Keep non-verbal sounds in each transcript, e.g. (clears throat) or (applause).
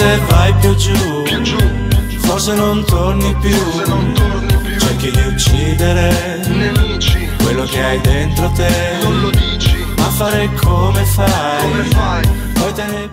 se vai più giù Più giù Forse non torni più. Non torni più. Cerchi di uccidere. Nemici. Quello che hai dentro te. Non lo dici. Ma fare come fai? Come fai? Poi te ne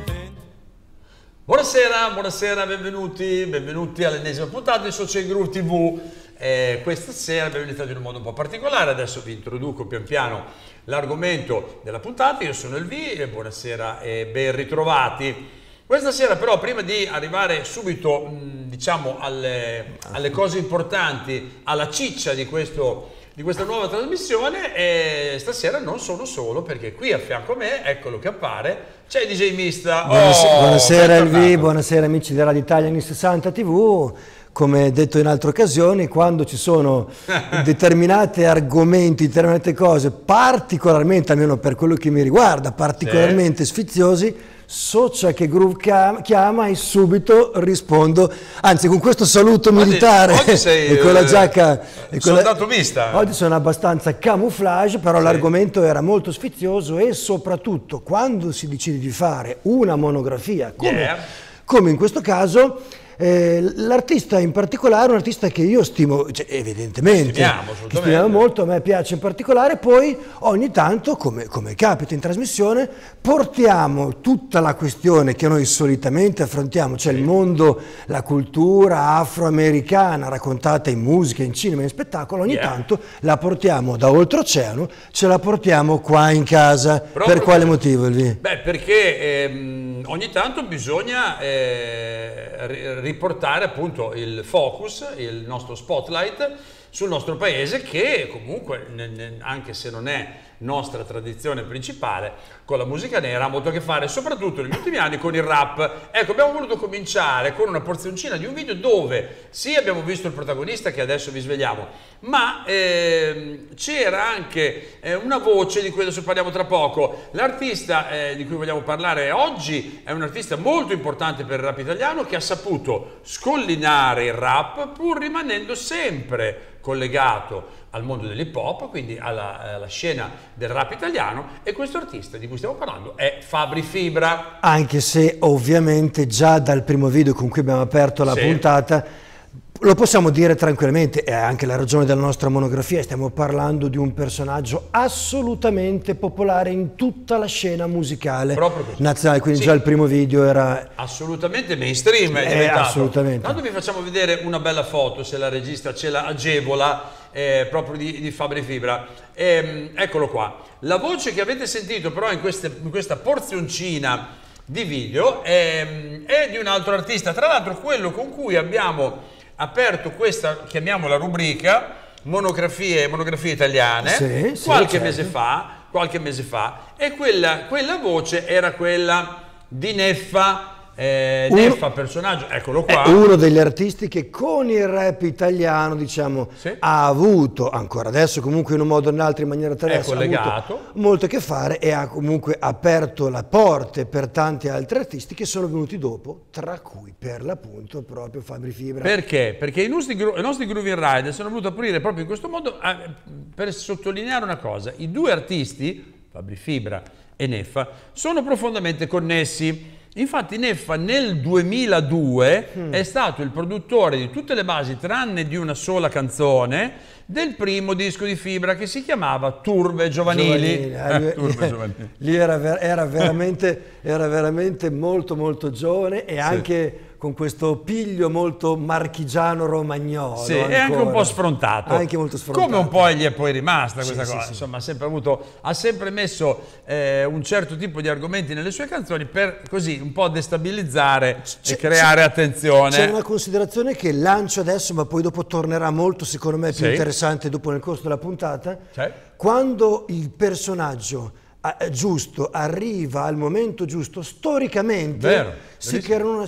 Buonasera, buonasera, benvenuti, benvenuti all'ennesima puntata di Social Groove TV. Eh, questa sera abbiamo iniziato in un modo un po' particolare, adesso vi introduco pian piano l'argomento della puntata. Io sono Elvi e buonasera e ben ritrovati. Questa sera però prima di arrivare subito diciamo alle, alle cose importanti, alla ciccia di questo di questa nuova trasmissione e stasera non sono solo perché qui a fianco a me, eccolo che appare, c'è DJ Mista. Buonasera, Oh, buonasera bentornato. Elvi, buonasera amici della Italia Anni 60 TV. Come detto in altre occasioni, quando ci sono (laughs) determinati argomenti, determinate cose particolarmente, almeno per quello che mi riguarda, particolarmente sfiziosi, so ciò che Groove chiama, e subito rispondo, anzi con questo saluto militare oggi sei, (laughs) e con la eh, giacca... e con la- mista. Oggi sono abbastanza camouflage, però l'argomento era molto sfizioso e soprattutto quando si decide di fare una monografia, come, Yeah. come in questo caso, eh, l'artista in particolare, un artista che io stimo, cioè, evidentemente, Stimiamo, che stimiamo molto, a me piace in particolare, poi ogni tanto, come, come capita in trasmissione, portiamo tutta la questione che noi solitamente affrontiamo, cioè il mondo, la cultura afroamericana raccontata in musica, in cinema, in spettacolo, ogni Yeah. tanto la portiamo da oltreoceano, ce la portiamo qua in casa. Proprio per quale motivo, Elvi? Beh, perché ehm, ogni tanto bisogna eh, riportare appunto il focus, il nostro spotlight sul nostro paese che comunque, anche se non è nostra tradizione principale, con la musica nera ha molto a che fare, soprattutto negli ultimi anni con il rap. Ecco, abbiamo voluto cominciare con una porzioncina di un video dove sì abbiamo visto il protagonista che adesso vi svegliamo, ma ehm, c'era anche eh, una voce di cui adesso parliamo tra poco. L'artista eh, di cui vogliamo parlare oggi è un artista molto importante per il rap italiano che ha saputo scollinare il rap pur rimanendo sempre collegato al mondo dell'hip hop, quindi alla, alla scena del rap italiano e questo artista di cui stiamo parlando è Fabri Fibra. Anche se ovviamente già dal primo video con cui abbiamo aperto la Sì. puntata lo possiamo dire tranquillamente, è anche la ragione della nostra monografia, stiamo parlando di un personaggio assolutamente popolare in tutta la scena musicale nazionale, quindi Sì. già il primo video era assolutamente mainstream è Eh, diventato. assolutamente. Tanto vi facciamo vedere una bella foto se la regista ce la agevola eh, proprio di, di Fabri Fibra. Ehm, eccolo qua. La voce che avete sentito però in, queste- in questa porzioncina di video è, è di un altro artista, tra l'altro quello con cui abbiamo aperto questa, chiamiamola rubrica, monografie, monografie italiane, Sì, sì, qualche certo. mese fa, qualche mese fa, e quella, quella voce era quella di Neffa, eh, Uno- Neffa personaggio, eccolo qua. È uno degli artisti che con il rap italiano, diciamo, Sì. ha avuto, ancora adesso comunque in un modo o in un altro in maniera traversa, ha avuto molto a che fare e ha comunque aperto le porte per tanti altri artisti che sono venuti dopo, tra cui per l'appunto proprio Fabri Fibra. Perché? Perché i nostri, i nostri Groovy Rider sono voluti aprire proprio in questo modo eh, per sottolineare una cosa. I due artisti, Fabri Fibra e Neffa, sono profondamente connessi. Infatti Neffa nel 2002 Hmm. è stato il produttore di tutte le basi, tranne di una sola canzone, del primo disco di Fibra che si chiamava Turbe Giovanili. Giovanile, Eh, (laughs) Turbe (laughs) Giovanili. Lì era, era veramente, era veramente molto molto giovane e anche con questo piglio molto marchigiano romagnolo. Sì, è anche un ancora. po' sfrontato. Anche molto sfrontato. Come un po' gli è poi rimasta questa Sì, sì, cosa. sì. Insomma, ha sempre, avuto, ha sempre messo eh, un certo tipo di argomenti nelle sue canzoni per così un po' destabilizzare e creare attenzione. C'è una considerazione che lancio adesso, ma poi dopo tornerà molto, secondo me, più Sì. interessante dopo nel corso della puntata. Sì. Quando il personaggio giusto arriva al momento giusto, storicamente Vero, si creano una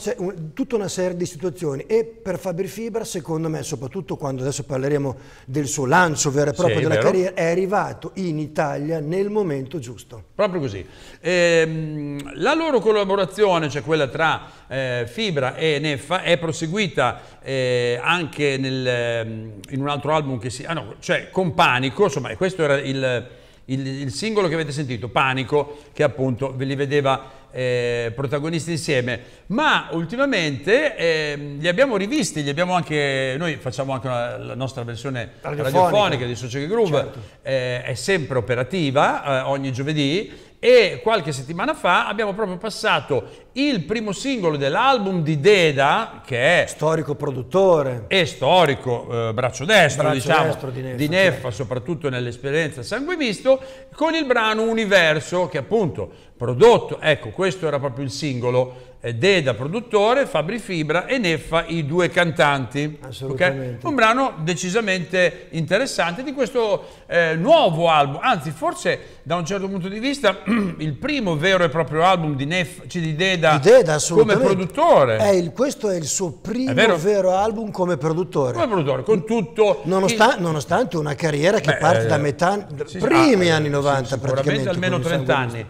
tutta una serie di situazioni e per Fabri Fibra, secondo me, soprattutto quando adesso parleremo del suo lancio vero e proprio Sì, della vero. carriera, è arrivato in Italia nel momento giusto. Proprio così. Ehm, la loro collaborazione, cioè quella tra eh, Fibra e Neffa, è proseguita eh, anche nel, ehm, in un altro album che si... Ah no, cioè con Panico, insomma, questo era il, il, il singolo che avete sentito, Panico, che appunto ve li vedeva eh, protagonisti insieme, ma ultimamente eh, li abbiamo rivisti, li abbiamo anche, noi facciamo anche una- la nostra versione Radiofonica. radiofonica, di Social Groove, Certo. eh, è sempre operativa eh, ogni giovedì e qualche settimana fa abbiamo proprio passato il primo singolo dell'album di Deda, che è Storico produttore. e storico eh, braccio destro, Braccio diciamo, destro di Neffa, di Neffa, soprattutto nell'esperienza sangue misto, con il brano Universo che appunto prodotto, ecco questo era proprio il singolo, Deda produttore, Fabri Fibra e Neffa i due cantanti. Assolutamente. ok? Un brano decisamente interessante di questo eh, nuovo album, anzi forse da un certo punto di vista (clears throat) il primo vero e proprio album di Neffa, cioè di Deda, Di Deda, come produttore. È il- questo è il suo primo vero? vero album come produttore. come produttore, con tutto Nonostan- il- nonostante una carriera che Beh, parte da eh, metà, sì, primi ah, anni eh, 90 sì, sicuramente praticamente. almeno con il 30 sangue anni.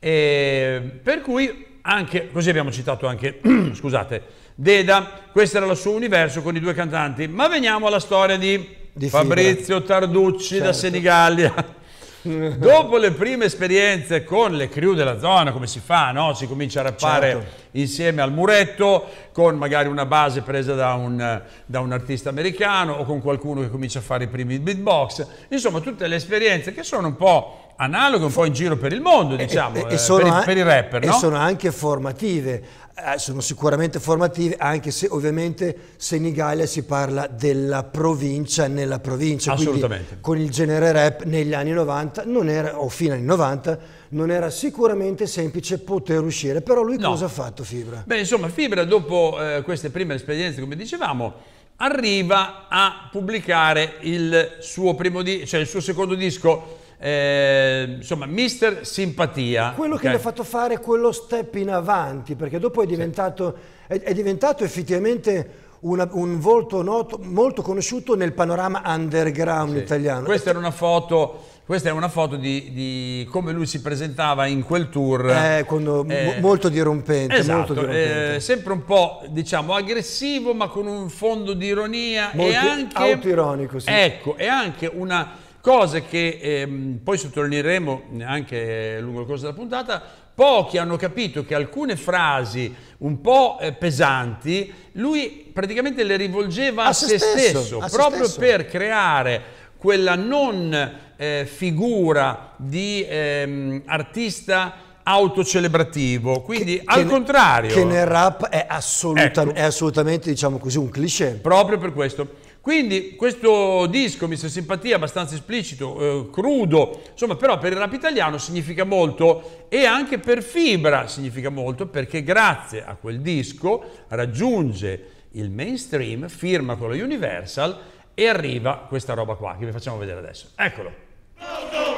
E per cui anche, così abbiamo citato anche, (clears throat) scusate, Deda, questo era il suo universo con i due cantanti, ma veniamo alla storia di, Di Fabrizio Tarducci da Certo. Senigallia. (laughs) Dopo le prime esperienze con le crew della zona, come si fa, no? Si comincia a rappare Certo. insieme al muretto, con magari una base presa da un, da un artista americano o con qualcuno che comincia a fare i primi beatbox. Insomma, tutte le esperienze che sono un po' analoghe, un po' in giro per il mondo, diciamo, e, eh, e sono per, i, per i rapper, e no? sono anche formative, Eh, sono sicuramente formative, anche se ovviamente se in Italia si parla della provincia nella provincia, quindi Assolutamente. con il genere rap negli anni 90 non era, o fino agli anni 90 non era sicuramente semplice poter uscire, però lui No. cosa ha fatto Fibra? Beh, insomma, Fibra, dopo eh, queste prime esperienze, come dicevamo, arriva a pubblicare il suo primo di- cioè il suo secondo disco, eh, insomma, Mister Simpatia. Quello che ok? gli ha fatto fare quello step in avanti, perché dopo è diventato, è, è diventato effettivamente una- un volto noto, molto conosciuto nel panorama underground italiano. Questa era una foto, questa è una foto di, di come lui si presentava in quel tour. Eh, quando- mo- molto dirompente, Esatto, molto dirompente. eh, sempre un po' diciamo aggressivo, ma con un fondo di ironia e Molto anche autoironico, sì. Ecco, e anche una cosa che ehm, poi sottolineeremo anche lungo il corso della puntata. Pochi hanno capito che alcune frasi un po' eh, pesanti lui praticamente le rivolgeva a, A se se stesso, stesso, a se proprio stesso. per creare quella non eh, figura di ehm, artista autocelebrativo, quindi Che- al che- contrario, Che nel rap è, assoluta- Ecco. è assolutamente, diciamo così, un cliché. proprio per questo. Quindi questo disco, Mister Simpatia, abbastanza esplicito, eh, crudo, insomma, però per il rap italiano significa molto e anche per Fibra significa molto perché grazie a quel disco raggiunge il mainstream, firma con la Universal e arriva questa roba qua che vi facciamo vedere adesso. Eccolo.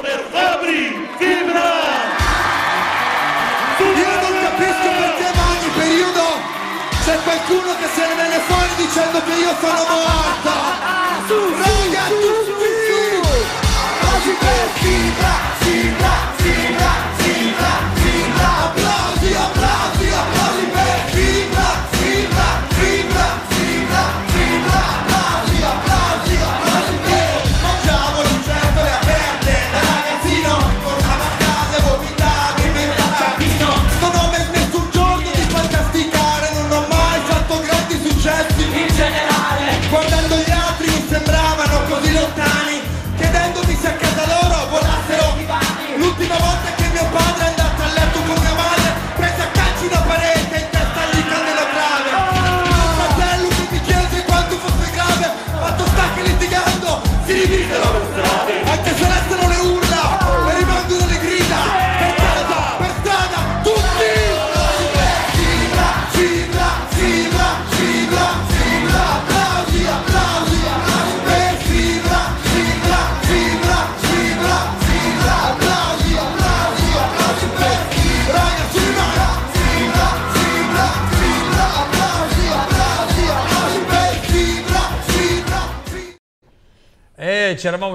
per Fabri Fibra! Io non capisco perché ma ogni periodo c'è qualcuno che se ne dicendo che io sono (laughs) morto. Raga, tutti! Oggi per fibra, fibra, fibra, fibra. Applausi, applausi, applausi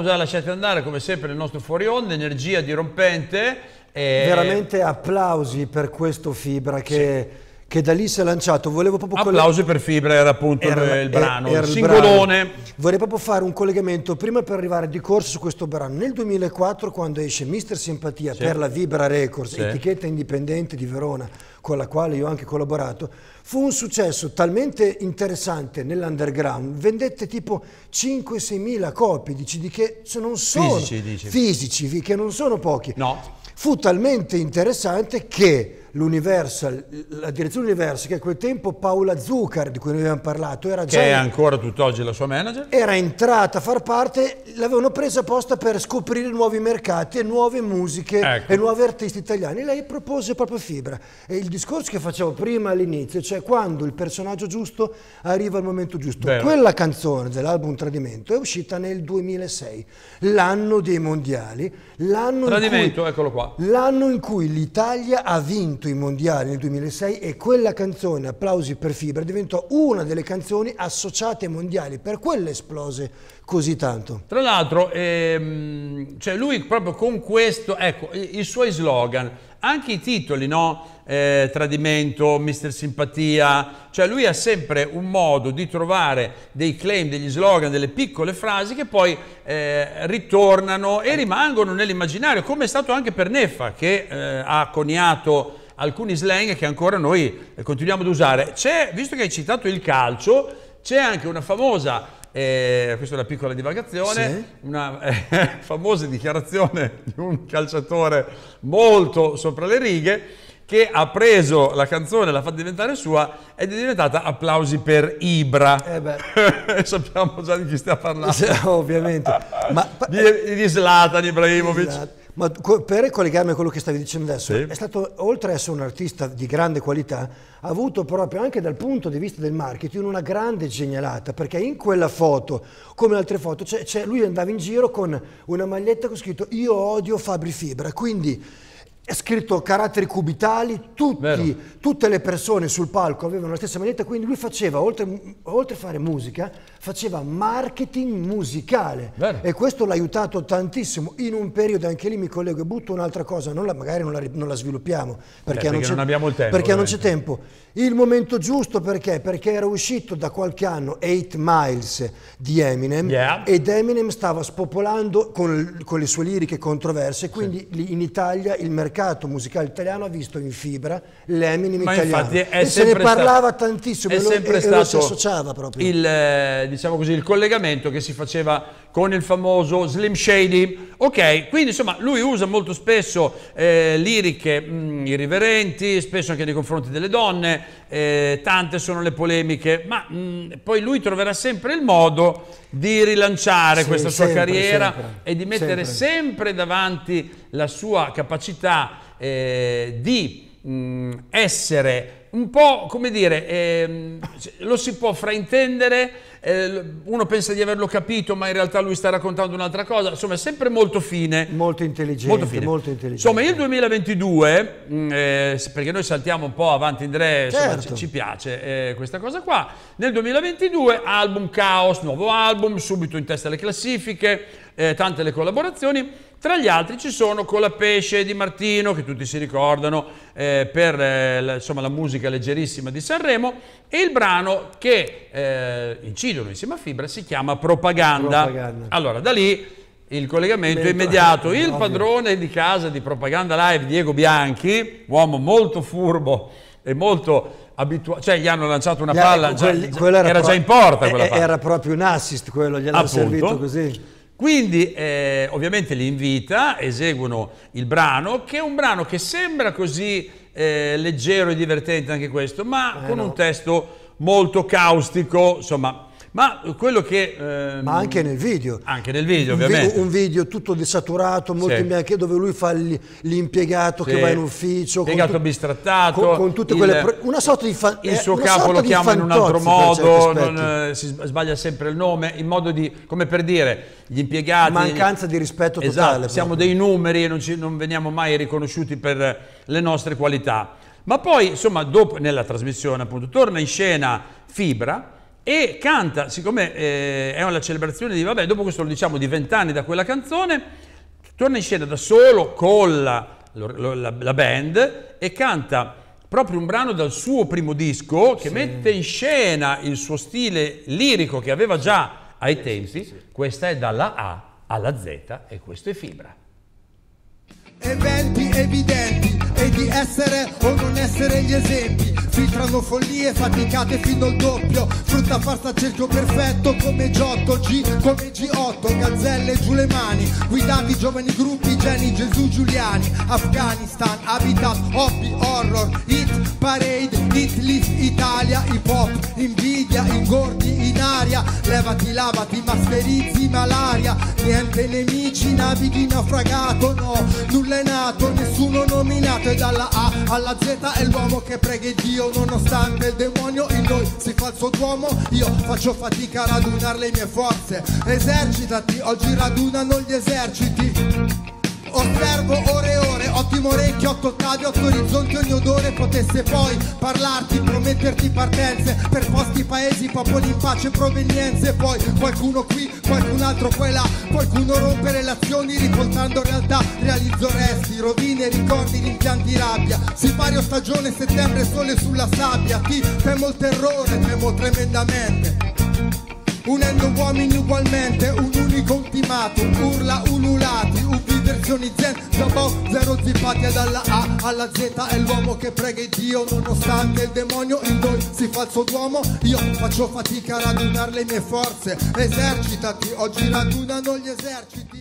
già lasciati andare, come sempre, nel nostro fuori onda, energia dirompente. e- Veramente applausi per questo Fibra che, che da lì si è lanciato. Volevo proprio Applausi per Fibra era appunto era- il brano, era il il singolone. brano. Vorrei proprio fare un collegamento prima per arrivare di corso su questo brano. Nel 2004, quando esce Mister Simpatia per la Vibra Records, Sì. etichetta indipendente di Verona, con la quale io ho anche collaborato, fu un successo talmente interessante nell'underground. Vendette tipo 5-6 mila copie di CD che non sono Fisici, fisici, che non sono pochi. No. Fu talmente interessante che l'Universal, la direzione Universal, che a quel tempo Paola Zuccar, di cui noi abbiamo parlato, era già Che è ancora tutt'oggi la sua manager. era entrata a far parte, l'avevano presa apposta per scoprire nuovi mercati e nuove musiche Ecco. e nuovi artisti italiani. Lei propose proprio Fibra. E il discorso che facevo prima all'inizio, cioè quando il personaggio giusto arriva al momento giusto. Vero. Quella canzone dell'album Tradimento è uscita nel 2006, l'anno dei mondiali, l'anno in Tradimento, cui- eccolo qua. L'anno in cui l'Italia ha vinto i mondiali nel 2006 e quella canzone, Applausi per Fibra, diventò una delle canzoni associate ai mondiali, per quello esplose così tanto. Tra l'altro, ehm, cioè lui proprio con questo, ecco, i, i suoi slogan, anche i titoli, no? Eh, tradimento, Mister Simpatia, cioè lui ha sempre un modo di trovare dei claim, degli slogan, delle piccole frasi che poi eh, ritornano e rimangono nell'immaginario, come è stato anche per Neffa che eh, ha coniato alcuni slang che ancora noi eh, continuiamo ad usare. C'è, visto che hai citato il calcio, c'è anche una famosa, eh, questa è una piccola divagazione, una eh, (laughs) famosa dichiarazione di un calciatore molto sopra le righe che ha preso la canzone, l'ha fatta diventare sua ed è diventata Applausi per Ibra. Eh beh. (laughs) Sappiamo già di chi stia parlando. Ovviamente. Ma, (laughs) Di, di Zlatan Ibrahimovic. Esatto. Ma per collegarmi a quello che stavi dicendo adesso, Sì. è stato, oltre ad essere un artista di grande qualità, ha avuto proprio anche dal punto di vista del marketing una grande genialata, perché in quella foto, come in altre foto, c'è- c'è- lui andava in giro con una maglietta con scritto Io odio Fabri Fibra, quindi è scritto caratteri cubitali, tutti- tutte le persone sul palco avevano la stessa maglietta, quindi lui faceva, oltre, oltre a fare musica, faceva marketing musicale. Vero. E questo l'ha aiutato tantissimo in un periodo, anche lì mi collego e butto un'altra cosa, non la- magari non la, non la sviluppiamo perché, perché c'è- non abbiamo il tempo, Perché non c'è tempo. Il momento giusto perché? Perché era uscito da qualche anno 8 Miles di Eminem Yeah. ed Eminem stava spopolando con, con le sue liriche controverse, quindi lì in Italia il mercato musicale italiano ha visto in fibra l'Eminem Ma italiano. e se ne parlava stato- tantissimo è e sempre e- e lo si stato associava proprio. Il, eh, diciamo così, il collegamento che si faceva con il famoso Slim Shady. Ok, quindi insomma lui usa molto spesso eh, liriche mh, irriverenti, spesso anche nei confronti delle donne, eh, tante sono le polemiche, ma mh, poi lui troverà sempre il modo di rilanciare Sì, questa sua sempre, carriera sempre, e di mettere sempre. sempre davanti la sua capacità eh, di mh, essere un po' come dire, ehm, lo si può fraintendere, eh, uno pensa di averlo capito, ma in realtà lui sta raccontando un'altra cosa, insomma, è sempre molto fine. Molto intelligente, Molto fine. molto intelligente. Insomma, il 2022, mh, eh, perché noi saltiamo un po' avanti in Dre, insomma, Certo. ci, ci piace eh, questa cosa qua. Nel 2022, album Chaos, nuovo album, subito in testa alle classifiche, eh, tante le collaborazioni. Tra gli altri ci sono Colapesce di Martino, che tutti si ricordano eh, per eh, la, insomma, la musica leggerissima di Sanremo, e il brano che eh, incidono insieme a Fibra si chiama Propaganda. Propaganda. Allora, da lì il collegamento è Beh, immediato. (laughs) Il ovvio. padrone di casa di Propaganda Live, Diego Bianchi, uomo molto furbo e molto abituato, cioè gli hanno lanciato una Gli palla, già- quelli- già- quello era, pro- già in porta quella eh, palla. Era proprio un assist quello, gliel'ha Appunto. servito così. Quindi eh, ovviamente li invita, eseguono il brano, che è un brano che sembra così eh, leggero e divertente anche questo, ma Eh, con no. un testo molto caustico, insomma, ma quello che... ehm, Ma anche nel video. Anche nel video, Un vi- ovviamente. Un video tutto desaturato, molto Sì. in bianco, dove lui fa l'impiegato Sì. che va in ufficio. con Impiegato tu- bistrattato, Con, con tutte il- quelle... Una sorta di... fa- il eh, suo capo lo chiama in un altro modo, non, eh, si sb- sbaglia sempre il nome, in modo di, come per dire, gli impiegati... Mancanza di rispetto Esatto, totale. siamo proprio. dei numeri e non, ci- non veniamo mai riconosciuti per le nostre qualità. Ma poi, insomma, dopo, nella trasmissione, appunto, torna in scena Fibra e canta, siccome eh, è una celebrazione di, vabbè, dopo questo lo diciamo, di vent'anni da quella canzone, torna in scena da solo con la, la- la band e canta proprio un brano dal suo primo disco che mette in scena il suo stile lirico che aveva già ai tempi. Questa è dalla A alla Z e questo è Fibra. eventi evidenti e di essere o non essere gli esempi filtrano follie faticate fino al doppio. Frutta farsa cerchio perfetto come Giotto G come G8 gazzelle giù le mani guidati giovani gruppi geni Gesù Giuliani. Afghanistan Habitat hobby horror hit parade hit list Italia hip hop invidia ingordi in aria. Levati lavati masterizzi malaria. Niente nemici navighi naufragato no. Nulla è nato nessuno nominato e dalla A alla Z è l'uomo che prega il Nonostante il demonio in noi. Si fa il suo io faccio fatica a radunare le mie forze. Esercitati oggi radunano gli eserciti Osservo ore e ore, ottimo orecchio, otto ottavi, otto orizzonti, ogni odore potesse poi parlarti, prometterti partenze per posti, paesi, popoli in pace, provenienze, poi qualcuno qui, qualcun altro e là, qualcuno rompe relazioni riportando realtà, realizzo resti, rovine, ricordi, rimpianti, rabbia, sipario stagione, settembre, sole sulla sabbia, ti temo il terrore, temo tremendamente. Unendo uomini ugualmente, un unico ultimatum, urla ululati, e dalla A alla Z è l'uomo che prega il Dio nonostante il demonio in noi si fa il suo duomo, io faccio fatica a radunare le mie forze, esercitati, oggi radunano gli eserciti.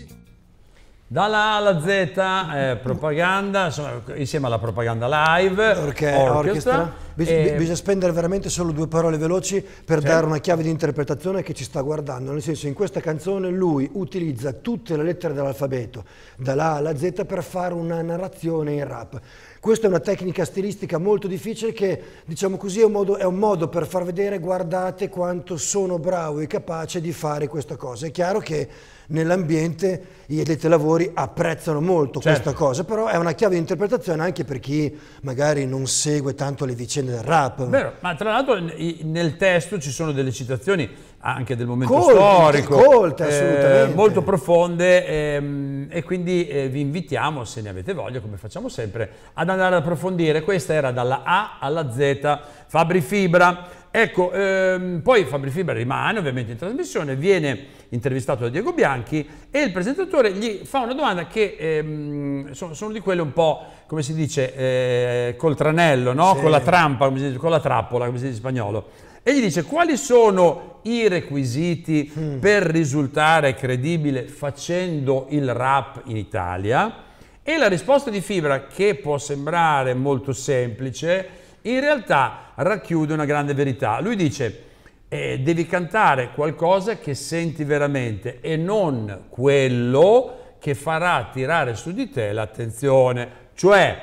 Dalla A alla Z, eh, propaganda, insomma, insieme alla propaganda live, Perché orchestra, orchestra. E- Bisogna spendere veramente solo due parole veloci per dare una chiave di interpretazione a chi ci sta guardando. Nel senso, in questa canzone lui utilizza tutte le lettere dell'alfabeto, dalla A alla Z, per fare una narrazione in rap. Questa è una tecnica stilistica molto difficile che, diciamo così, è un modo, è un modo per far vedere, guardate quanto sono bravo e capace di fare questa cosa. È chiaro che nell'ambiente gli addetti ai lavori apprezzano molto Certo. questa cosa, però è una chiave di interpretazione anche per chi magari non segue tanto le vicende del rap. Vero, ma tra l'altro nel testo ci sono delle citazioni anche del momento Colte, storico, colte, eh, molto profonde ehm, e quindi eh, vi invitiamo, se ne avete voglia, come facciamo sempre, ad andare ad approfondire. Questa era dalla A alla Z, Fabri Fibra. Ecco, ehm, poi Fabri Fibra rimane ovviamente in trasmissione, viene intervistato da Diego Bianchi e il presentatore gli fa una domanda che ehm, sono, sono di quelle un po', come si dice, eh, col tranello, no? Sì. con la trampa, come si dice, con la trappola, come si dice in spagnolo. E gli dice quali sono i requisiti per risultare credibile facendo il rap in Italia? E la risposta di Fibra, che può sembrare molto semplice, in realtà racchiude una grande verità. Lui dice, eh, devi cantare qualcosa che senti veramente e non quello che farà tirare su di te l'attenzione. Cioè,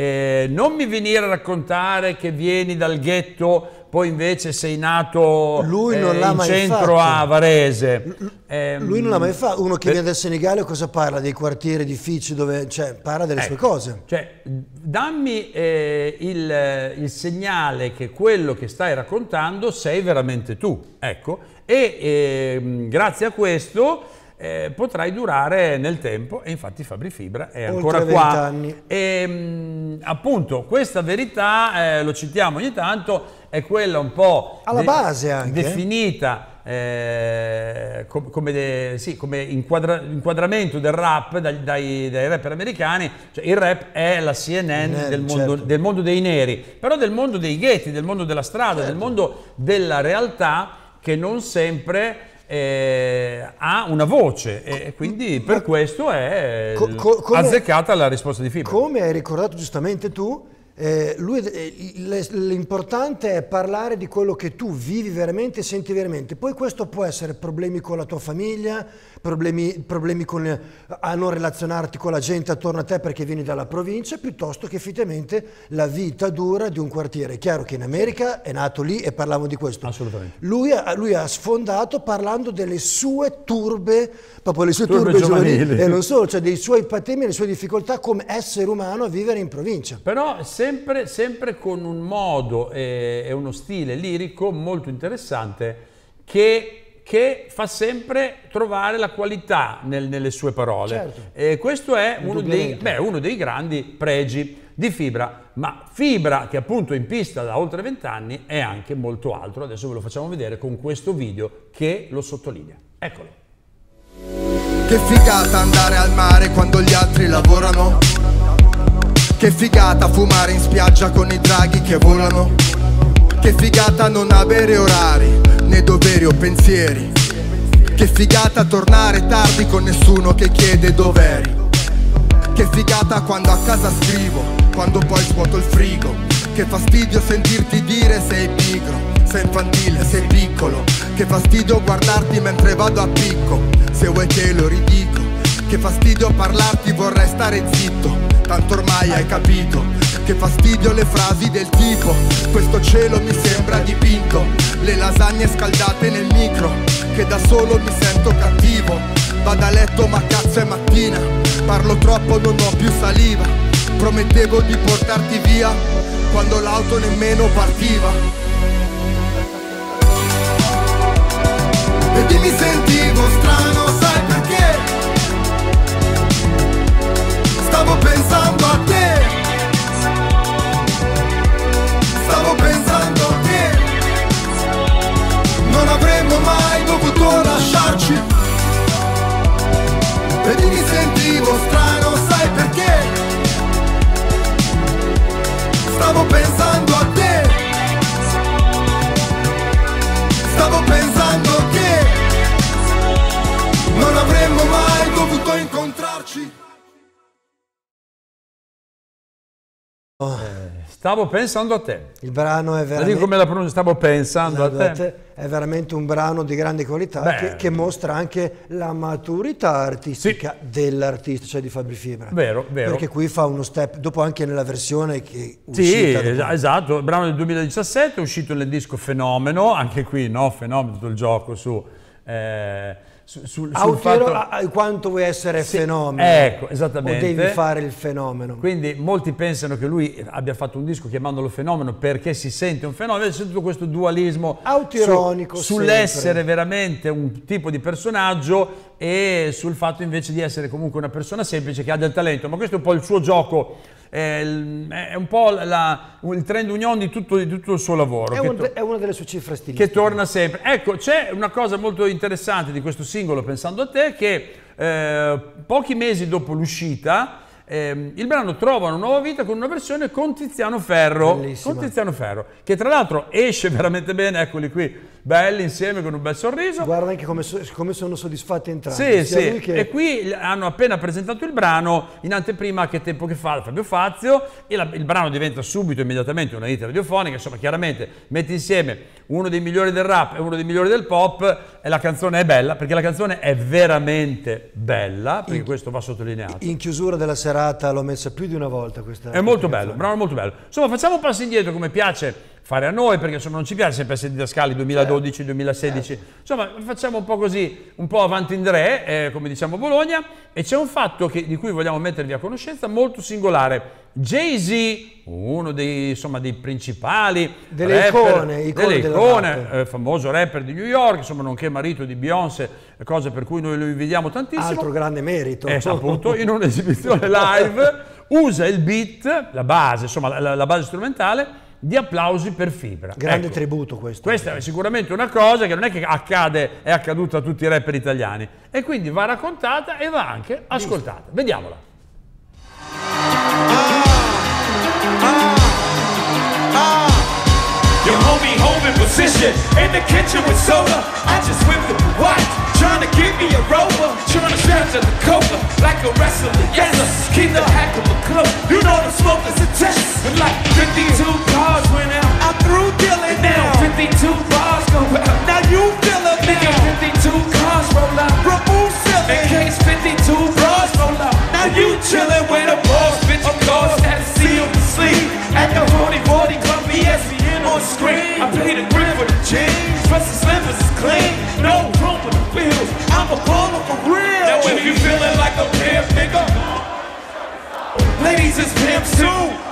eh, non mi venire a raccontare che vieni dal ghetto, poi invece sei nato Lui non eh, in mai centro fatto. a Varese. Ehm, Lui non l'ha mai fatto, uno che per- viene dal Senegal cosa parla? Dei quartieri difficili dove, cioè, parla delle sue Ecco, cose. Cioè, dammi eh, il, il segnale che quello che stai raccontando sei veramente tu, ecco, e ehm, grazie a questo eh, potrai durare nel tempo e infatti Fabri Fibra è Oltre ancora 20 qua. anni. E, mh, appunto, questa verità, eh, lo citiamo ogni tanto, è quella un po' Alla base anche, eh. definita eh, com- come, de- sì, come inquadra- inquadramento del rap dai, dai- dai rapper americani. Cioè, il rap è la CNN Eh, del, mondo, certo. del mondo dei neri, però del mondo dei ghetti, del mondo della strada, Certo. del mondo della realtà che non sempre eh, ha una voce e quindi per questo è Co- co- come- azzeccata la risposta di Fibra. Come hai ricordato giustamente tu, eh, lui- eh, l'importante è parlare di quello che tu vivi veramente e senti veramente. Poi questo può essere problemi con la tua famiglia, problemi, problemi con, eh, a non relazionarti con la gente attorno a te perché vieni dalla provincia, piuttosto che effettivamente la vita dura di un quartiere. È chiaro che in America è nato lì e parlavamo di questo. Assolutamente. Lui ha, lui ha sfondato parlando delle sue turbe, proprio le sue Turbe turbe, giovanili, giovanili. e non solo, cioè dei suoi patemi e le sue difficoltà come essere umano a vivere in provincia. Però sempre, sempre con un modo e, e uno stile lirico molto interessante che, che fa sempre trovare la qualità nel- nelle sue parole. Certo. E questo è uno dei, beh, uno dei grandi pregi di Fibra, ma Fibra che appunto è in pista da oltre 20 anni è anche molto altro. Adesso ve lo facciamo vedere con questo video che lo sottolinea. Eccolo. Che figata andare al mare quando gli altri lavorano. Che figata fumare in spiaggia con i draghi che volano. Che figata non avere orari, né doveri o pensieri. Che figata tornare tardi con nessuno che chiede dov'eri. Che figata quando a casa scrivo, quando poi svuoto il frigo. Che fastidio sentirti dire sei pigro, sei infantile, sei piccolo. Che fastidio guardarti mentre vado a picco, se vuoi te lo ridico. Che fastidio parlarti vorrei stare zitto, tanto ormai hai capito. Che fastidio le frasi del tipo, questo cielo mi sembra dipinto. Le lasagne scaldate nel micro, che da solo mi sento cattivo. Vado a letto ma cazzo è mattina, parlo troppo non ho più saliva. Promettevo di portarti via, quando l'auto nemmeno partiva. Vedi mi sentivo strano, sai perché? Stavo Stavo pensando a te. Il brano è veramente, come la pronuncia, stavo pensando a te. è veramente un brano di grande qualità che, che mostra anche la maturità artistica dell'artista, cioè di Fabri Fibra. Vero, vero. Perché qui fa uno step, dopo anche nella versione che Sì, dopo- es- esatto, il brano del 2017 è uscito nel disco Fenomeno, anche qui no, Fenomeno, tutto il gioco su, eh, su- sul, sul fatto... a- quanto vuoi essere Sì, fenomeno. ecco, o esattamente. devi fare il fenomeno. Quindi molti pensano che lui abbia fatto un disco chiamandolo fenomeno perché si sente un fenomeno, c'è tutto questo dualismo Autironico su- sull'essere veramente un tipo di personaggio e sul fatto invece di essere comunque una persona semplice che ha del talento, ma questo è un po' il suo gioco, è, un po' la- il trend union di tutto, di tutto il suo lavoro. è, un- to- è una delle sue cifre stilistiche che torna sempre. Ecco, c'è una cosa molto interessante di questo singolo, pensando a te, che eh, pochi mesi dopo l'uscita ehm, il brano trova una nuova vita con una versione con Tiziano Ferro. Bellissima. Con Tiziano Ferro, che tra l'altro esce (laughs) veramente bene, eccoli qui, belli insieme con un bel sorriso. guarda anche come, so- come sono soddisfatti entrambi Sì, sì. che E qui hanno appena presentato il brano in anteprima che tempo che fa Fabio Fazio e la- il brano diventa subito, immediatamente una hit radiofonica. Insomma, chiaramente metti insieme uno dei migliori del rap e uno dei migliori del pop e la canzone è bella perché la canzone è veramente bella, perché questo va sottolineato. in chiusura della serata l'ho messa più di una volta questa È molto bello, brano molto bello. Insomma, facciamo un passo indietro come piace fare a noi, perché insomma non ci piace sempre essere didascali 2012, 2016. Insomma, facciamo un po' così, un po' avanti in re, eh, come diciamo a Bologna, e c'è un fatto che- di cui vogliamo mettervi a conoscenza molto singolare. Jay-Z, uno dei, insomma, dei principali Delle rapper, icone, icone delle del icone, eh, famoso rapper di New York, insomma, nonché marito di Beyoncé, cose per cui noi lo invidiamo tantissimo. altro grande merito Eh, appunto, in un'esibizione live usa il beat, la base, insomma, la, la base strumentale di applausi per fibra. grande Ecco, tributo questo Questa è sicuramente una cosa che non è che accade, è accaduta a tutti i rapper italiani e quindi va raccontata e va anche ascoltata. Vediamola. Ah, your homie home in position in the kitchen with soda. I just whipped a watch, trying to give me a rover, trying to at the cola like a wrestler. Yes, sir. keep the hack of a club. You know the smoke is a test. Like 52 cars went out. I'm through dealing now. 52 bars go out. Now you feel it now. 52 cars roll out. Remove ceiling. In case 52 bras roll out. Now you chillin' with a boss. 50 cars to see on the sleeve. At the 4040 Club ESPN on screen. I paid a grip for the jeans. Dress slim as it's clean. No room for the bills. I'm a baller for real. Now if you feeling like a pimp, nigga. Ladies is pimps too.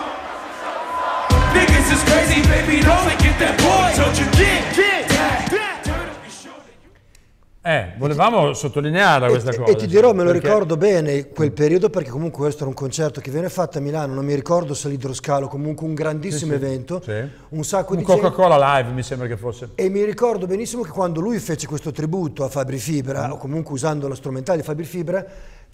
Niggas is crazy, baby. Don't forget that boy. Don't you get, get, that. Eh, volevamo sottolineare questa e, cosa. e ti dirò, me lo perché- ricordo bene quel periodo perché comunque questo era un concerto che viene fatto a Milano, non mi ricordo se l'idroscalo, comunque un grandissimo evento, Sì. un sacco Un di gente. Coca-Cola Live mi sembra che fosse. E mi ricordo benissimo che quando lui fece questo tributo a Fabri Fibra, Mm. o comunque usando la strumentale di Fabri Fibra,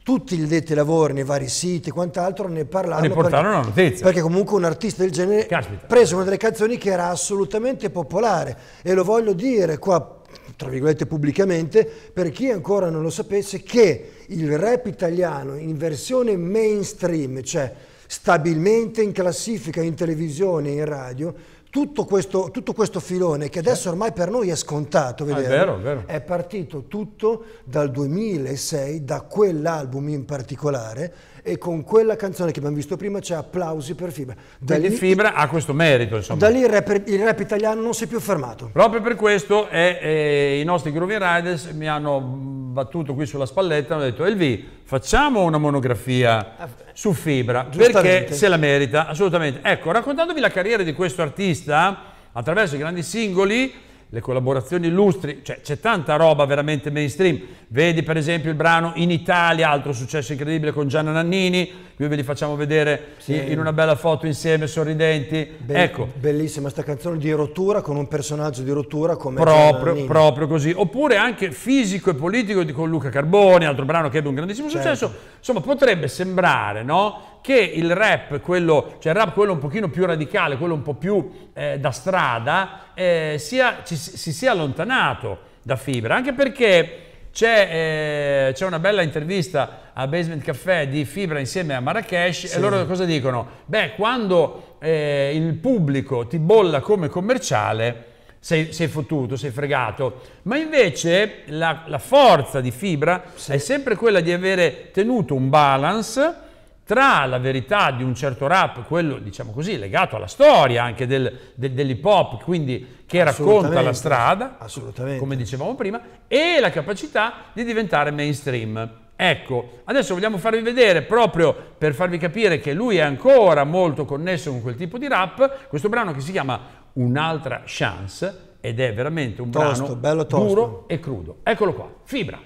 tutti gli detti lavori nei vari siti e quant'altro ne parlavano. Riportarono perché, la notizia. Perché comunque un artista del genere Caspita. prese una delle canzoni che era assolutamente popolare. E lo voglio dire qua, tra virgolette pubblicamente, per chi ancora non lo sapesse, che il rap italiano in versione mainstream, cioè stabilmente in classifica in televisione e in radio, tutto questo, tutto questo filone che adesso ormai per noi è scontato, Ah, è vedere, vero, è vero. è partito tutto dal 2006, da quell'album in particolare, e con quella canzone che abbiamo visto prima c'è Applausi per Fibra. Da lì, Fibra ha questo merito, insomma. da lì il, rap, il rap italiano non si è più fermato. Proprio per questo è, eh, i nostri Groovy Riders mi hanno battuto qui sulla spalletta e hanno detto Elvi, facciamo una monografia su Fibra perché se la merita, assolutamente. Ecco, raccontandovi la carriera di questo artista attraverso i grandi singoli, le collaborazioni illustri, cioè c'è tanta roba veramente mainstream. Vedi per esempio il brano In Italia, altro successo incredibile con Gianna Nannini, qui ve li facciamo vedere in una bella foto insieme, sorridenti. Be- ecco, Bellissima sta canzone di rottura con un personaggio di rottura come Gianna Proprio, Nannini. proprio così. Oppure anche fisico e politico di con Luca Carboni, altro brano che ebbe un grandissimo Certo. successo. Insomma, potrebbe sembrare, no? Che il rap, quello, cioè il rap quello un pochino più radicale, quello un po' più eh, da strada, eh, sia- ci- si sia allontanato da Fibra, anche perché c'è, eh, c'è una bella intervista a Basement Café di Fibra insieme a Marrakesh e loro cosa dicono? Beh, quando eh, il pubblico ti bolla come commerciale, sei, sei fottuto, sei fregato. Ma invece la, la forza di Fibra è sempre quella di avere tenuto un balance tra la verità di un certo rap, quello diciamo così, legato alla storia anche del, del- dell'hip hop, quindi che racconta la strada, Assolutamente. come dicevamo prima, e la capacità di diventare mainstream. Ecco, adesso vogliamo farvi vedere proprio per farvi capire che lui è ancora molto connesso con quel tipo di rap, questo brano che si chiama Un'altra chance ed è veramente un Tosto, brano bello tosto. duro e crudo. Eccolo qua, Fibra.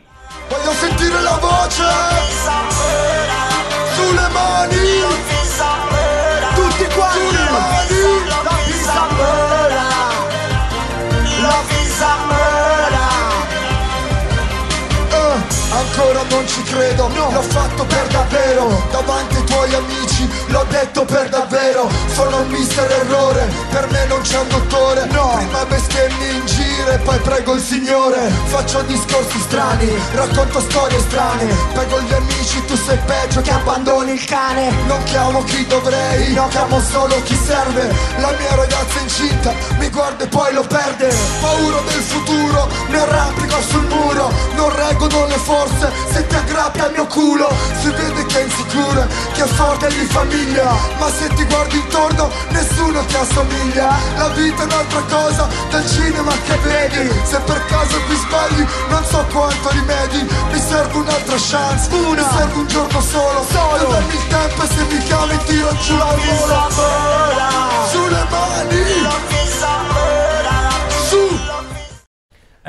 Voglio sentire la voce sulle mani Tutti Ancora non ci credo, l'ho fatto per davvero. Davanti ai tuoi amici, l'ho detto per davvero. Sono un mister errore, per me non c'è un dottore. Prima beschemmi in giro e poi prego il signore. Faccio discorsi strani, racconto storie strane. Pego gli amici, tu sei peggio che abbandoni il cane. Non chiamo chi dovrei, no chiamo solo chi serve. La mia ragazza incinta mi guarda e poi lo perde. Paura del futuro, mi arrampico sul muro. Non reggono le forze, se ti aggrappi al mio culo Si vede che è insicura, che è forte di famiglia. Ma se ti guardi intorno, nessuno ti assomiglia. La vita è un'altra cosa del cinema che vedi. Se per caso qui sbagli, non so quanto rimedi. Mi serve un'altra chance, mi serve un giorno solo. Solo. Darmi il tempo e se mi chiami tiro giù la volo Sulle mani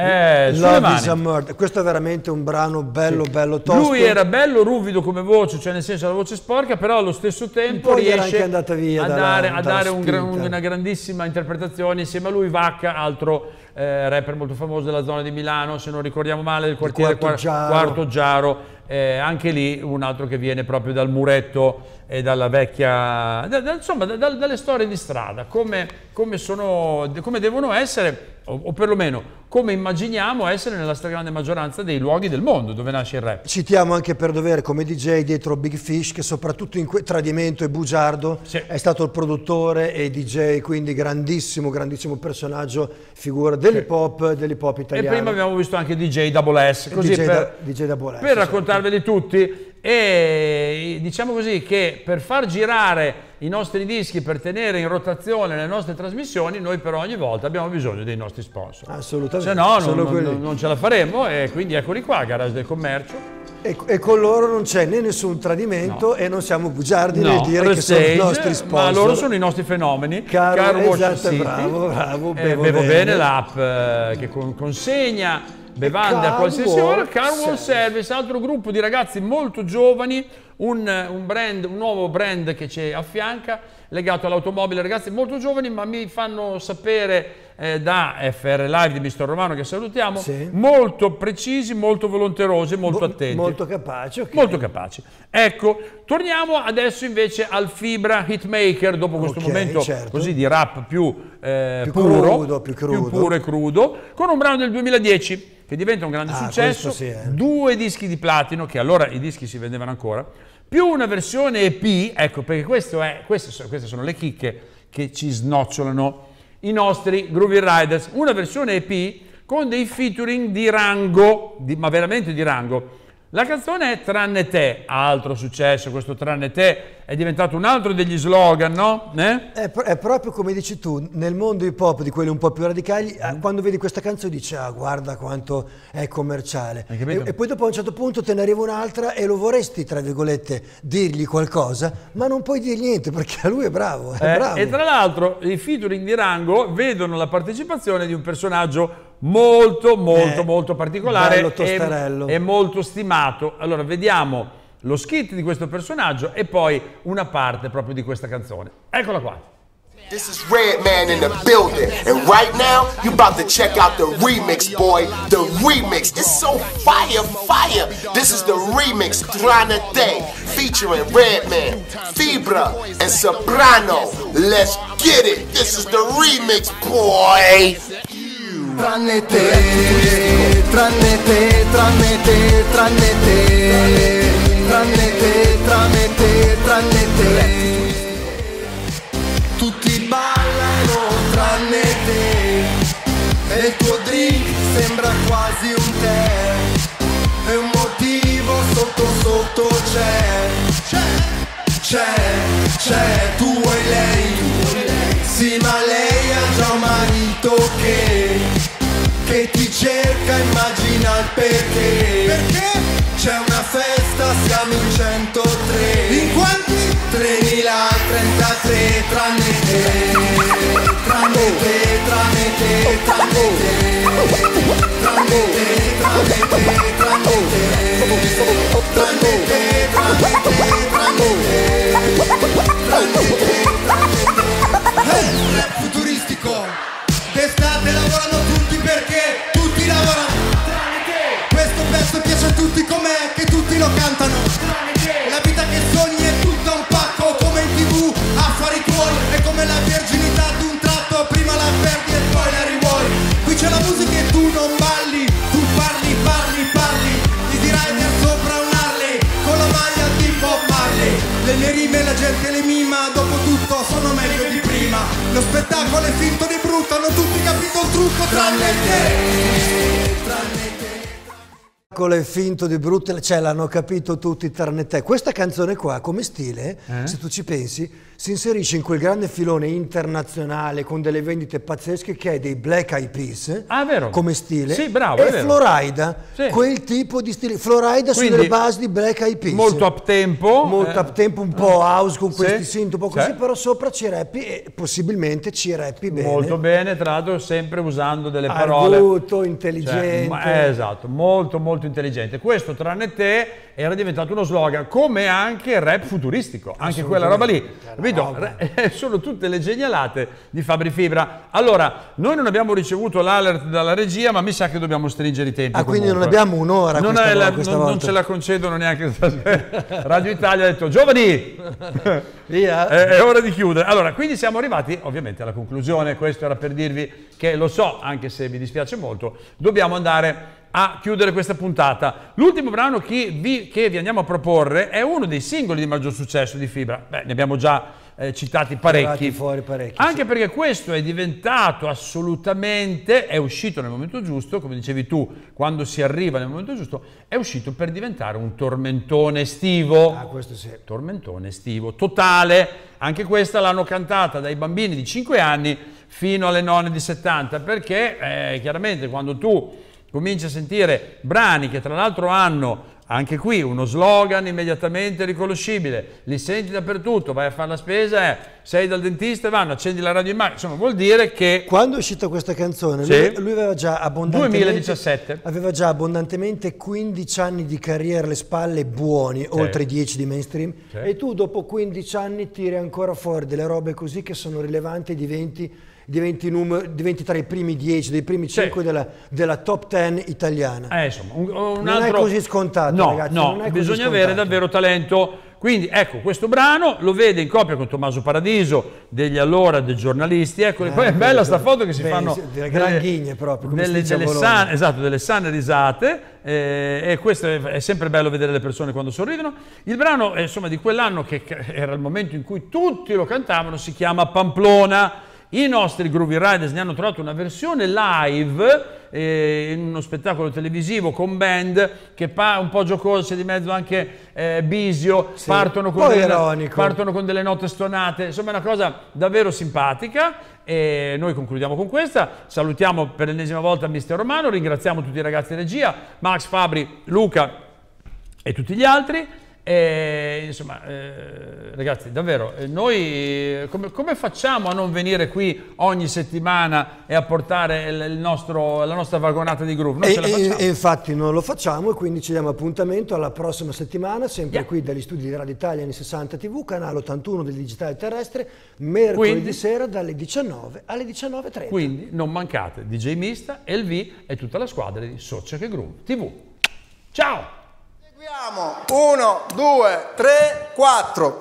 Eh, Love is a murder. Questo è veramente un brano bello, bello tosto. Lui era bello ruvido come voce, cioè nel senso la voce sporca, però allo stesso tempo riesce a dalla- dare, a dalla dare un una grandissima interpretazione. Insieme a lui Vacca, altro eh, rapper molto famoso della zona di Milano, se non ricordiamo male, del quartiere Quarto Qua- Giaro. Quarto Giaro. Eh, anche lì un altro che viene proprio dal muretto e dalla vecchia, da- da- insomma da- da- dalle storie di strada, come, come sono, come devono essere, o, o perlomeno come immaginiamo essere nella stragrande maggioranza dei luoghi del mondo dove nasce il rap. Citiamo anche per dovere come DJ dietro Big Fish che soprattutto in Tradimento e Bugiardo Sì. è stato il produttore e DJ, quindi grandissimo, grandissimo personaggio, figura dell'hip hop, dell'hip hop E italiano. prima abbiamo visto anche DJ Double S, così DJ per, da- DJ Double S, per raccontarveli tutti. E diciamo così che per far girare i nostri dischi, per tenere in rotazione le nostre trasmissioni, noi però ogni volta abbiamo bisogno dei nostri sponsor. Assolutamente. Se no non, non ce la faremo e quindi eccoli qua, Garage del Commercio. E, e con loro non c'è né nessun tradimento e non siamo bugiardi nel dire che sono Restage, i nostri sponsor. Ma loro sono i nostri fenomeni. Caro- Car Wash esatto, City. bravo, bravo, Eh, bevo bevo bene. bene l'app eh, che con- consegna bevande a qualsiasi ora. Car World Service. Service, altro gruppo di ragazzi molto giovani, un, un brand, un nuovo brand che ci affianca, legato all'automobile, ragazzi molto giovani, ma mi fanno sapere eh, da FR Live di Mister Romano, che salutiamo, Sì. molto precisi, molto volonterosi, molto Mo- attenti. Molto capace, ok. Molto capaci. Ecco, torniamo adesso invece al Fibra Hitmaker, dopo questo Ok, momento certo. così di rap più, eh, Più puro, crudo, più crudo. puro e crudo, con un brano del 2010 che diventa un grande Ah, successo, sì, eh. due dischi di platino, che allora i dischi si vendevano ancora, più una versione EP, ecco perché questo è, queste, queste sono le chicche che ci snocciolano i nostri Groovy Riders, una versione EP con dei featuring di rango, di- ma veramente di rango. La canzone è Tranne te, altro successo, questo Tranne te è diventato un altro degli slogan, no? Eh? È, è proprio come dici tu, nel mondo hip hop di quelli un po' più radicali, eh, Mm. quando vedi questa canzone dici ah guarda quanto è commerciale. E, e poi dopo a un certo punto te ne arriva un'altra e lo vorresti, tra virgolette, dirgli qualcosa, ma non puoi dire niente perché (laughs) lui è bravo, è Eh, bravo. e tra l'altro i featuring di rango vedono la partecipazione di un personaggio molto molto Eh, molto particolare e, tostarello. e molto stimato. Allora vediamo lo skit di questo personaggio e poi una parte proprio di questa canzone. Eccola qua. This is Redman in the building, and right now you about to check out the remix, boy. The remix, it's so fire, fire. This is the remix, Trana Day, featuring Redman, Fibra, and Soprano. Let's get it. This is the remix, boy. Tranne te, tranne te, tranne te, tranne te, tranne te, tranne te, tranne te. Tutti ballano tranne te e il tuo drink sembra quasi un tè. E un motivo sotto sotto c'è, c'è, c'è, c'è, tu e lei. Sì, ma lei ha già un marito che, che ti cerca immagina il perché Perché? C'è una festa, siamo in 103 In quanti? 3033 tranne te Tranne te, tranne te, tranne te Tranne te, tranne te, tranne te Tranne te, tranne te, tranne te Tranne te, tranne te Rap futuri D'estate lavorano tutti perché tutti lavorano. Tranne te Questo pezzo piace a tutti com'è che tutti lo cantano. Tranne te La vita che sogni è tutta un pacco come in tv Affari tuoi. È come la verginità d'un tratto Prima la perdi e poi la rivuoi Qui c'è la musica e tu non balli Tu parli, parli, parli. Ti dirai Rider sopra un Harley Con la maglia di Bob Marley Le mie rime la gente le mima Dopo tutto Lo spettacolo è finto di brutto Hanno tutti capito il trucco tranne te. Tranne te Con il finto di brutto, cioè l'hanno capito tutti tranne te. Questa canzone qua, come stile, Eh? se tu ci pensi, si inserisce in quel grande filone internazionale con delle vendite pazzesche che è dei Black Eyed Peas, Ah, vero. come stile, Sì, bravo, e è. Florida, Sì. quel tipo di stile. Florida Quindi, sulle basi di Black Eyed Peas. Molto up tempo. Molto eh, up tempo, un po' house con Sì, questi synth, un po' così, sì. però sopra ci rappi e possibilmente ci rappi bene. Molto bene, tra l'altro sempre usando delle parole. Arguto, Cioè, intelligente. eh, esatto, molto molto intelligente. Questo tranne te era diventato uno slogan, come anche il rap futuristico, anche quella roba lì. Capito? (laughs) Sono tutte le genialate di Fabri Fibra. Allora, noi non abbiamo ricevuto l'alert dalla regia, ma mi sa che dobbiamo stringere i tempi. Ah, quindi non comunque. abbiamo un'ora Non, questa la- questa non- non ce la concedono neanche (laughs) Radio Italia ha detto giovani (laughs) Via. è, è ora di chiudere. Allora, quindi siamo arrivati ovviamente alla conclusione. Questo era per dirvi che lo so, anche se mi dispiace molto, dobbiamo andare a chiudere questa puntata. L'ultimo brano che vi, che vi andiamo a proporre è uno dei singoli di maggior successo di Fibra. Beh, ne abbiamo già eh, citati parecchi. Parecchi, Anche perché questo è diventato assolutamente, è uscito nel momento giusto, come dicevi tu, quando si arriva nel momento giusto, è uscito per diventare un tormentone estivo. Ah, questo sì. Tormentone estivo totale. Anche questa l'hanno cantata dai bambini di 5 anni fino alle nonne di 70, perché eh, chiaramente quando tu cominci a sentire brani che tra l'altro hanno anche qui uno slogan immediatamente riconoscibile, li senti dappertutto, vai a fare la spesa, eh, sei dal dentista e vanno, accendi la radio in macchina, insomma vuol dire che Quando è uscita questa canzone, Sì. lui, lui aveva già abbondantemente 2017. aveva già abbondantemente 15 anni di carriera alle spalle buoni, oltre i 10 di mainstream, Sì. e tu dopo 15 anni tiri ancora fuori delle robe così che sono rilevanti e diventi, diventi, numero- diventi tra i primi 10, dei primi 5 della, della top 10 italiana. Eh, insomma, un, un Non è altro... così scontato, no, ragazzi, No, è bisogna avere davvero talento. Quindi ecco, questo brano lo vede in coppia con Tommaso Paradiso, degli allora dei giornalisti. Eccoli, Eh, poi è bella sta bello, foto che si bene, fanno sì, delle granghiglie proprio, come delle, delle sane, esatto, delle sane risate. eh, e questo è, è sempre bello vedere le persone quando sorridono. Il brano, eh, insomma, di quell'anno che era il momento in cui tutti lo cantavano, si chiama Pamplona. I nostri Groovy Riders ne hanno trovato una versione live eh, in uno spettacolo televisivo con band che pa- un po' giocoso, c'è di mezzo anche eh, Bisio, partono, con delle, partono con delle note stonate, insomma è una cosa davvero simpatica e noi concludiamo con questa, salutiamo per l'ennesima volta Mister Romano, ringraziamo tutti i ragazzi di regia, Max, Fabri, Luca e tutti gli altri. E, insomma, eh, ragazzi, davvero, eh, noi eh, come, come facciamo a non venire qui ogni settimana e a portare il, il nostro, la nostra vagonata di groove? Non E, ce la e- facciamo. e infatti non lo facciamo e quindi ci diamo appuntamento alla prossima settimana, sempre Yeah. qui dagli studi di Radio Italia anni 60 TV, canale 81 del digitale terrestre, mercoledì Quindi? sera dalle 19 alle 19.30. Quindi non mancate DJ Mista, LV e tutta la squadra di Socia che Groove TV. Ciao! Seguiamo. Uno, due, tre, quattro.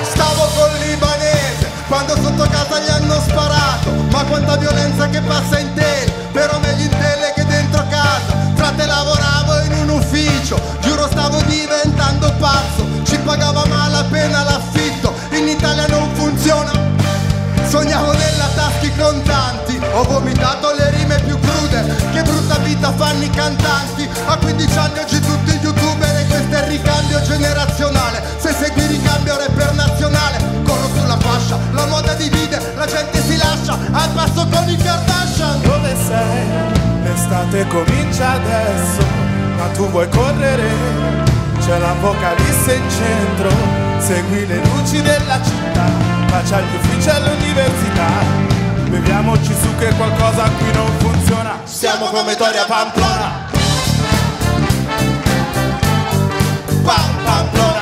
Stavo col libanese quando sotto casa gli hanno sparato. Ma quanta violenza che passa in tele, però meglio in tele che dentro casa. Frate lavoravo in un ufficio, giuro stavo diventando vomitato le rime più crude, che brutta vita fanno i cantanti. A 15 anni oggi tutti youtuber e questo è il ricambio generazionale. Se segui ricambio rapper nazionale, corro sulla fascia, la moda divide, la gente si lascia, al passo con i Kardashian. Dove sei? L'estate comincia adesso, ma tu vuoi correre? C'è l'apocalisse in centro, segui le luci della città, bacia gli uffici all'università. Beviamoci su che qualcosa qui non funziona. Siamo come Toria Pamplona. Pamplona